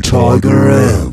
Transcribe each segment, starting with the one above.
Tiger M.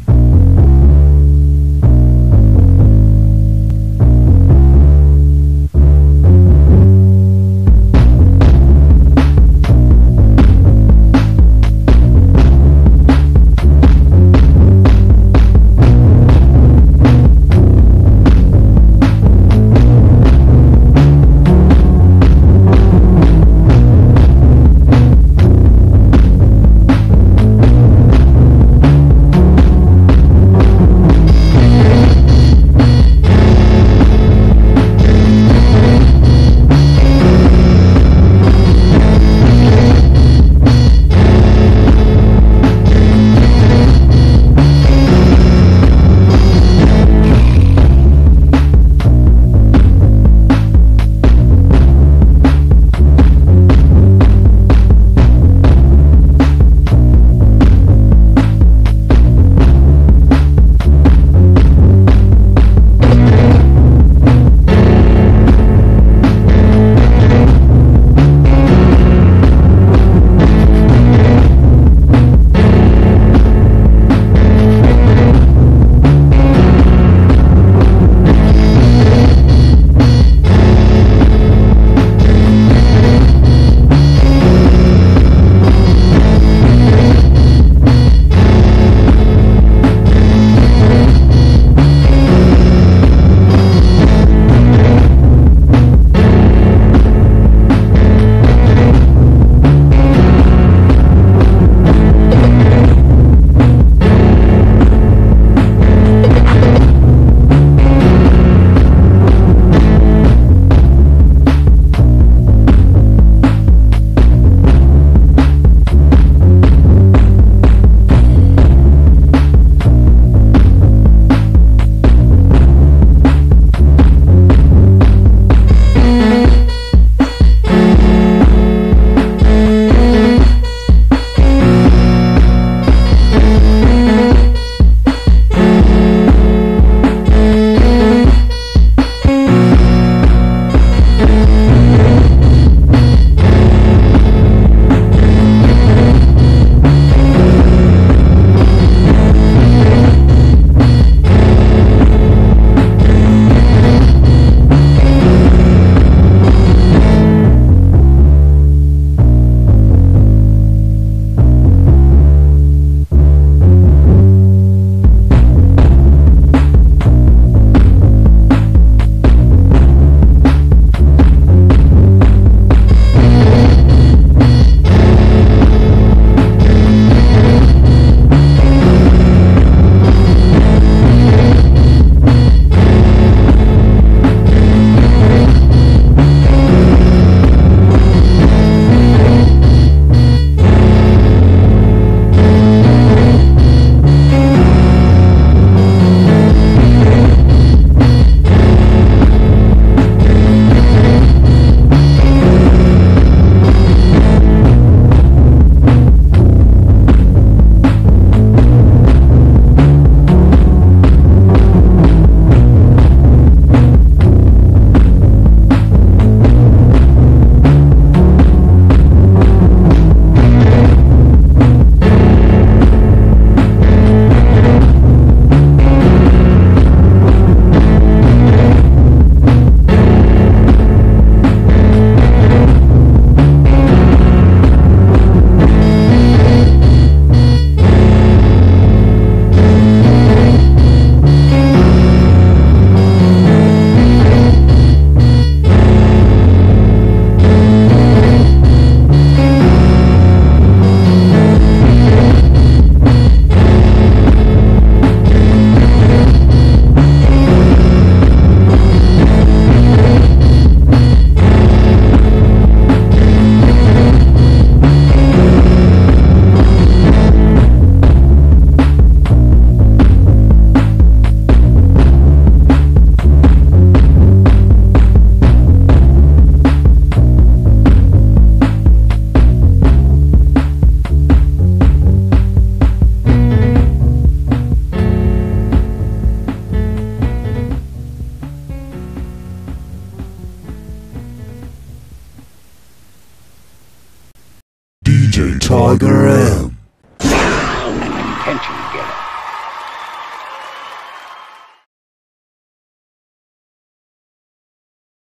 Tiger M. Attention getter.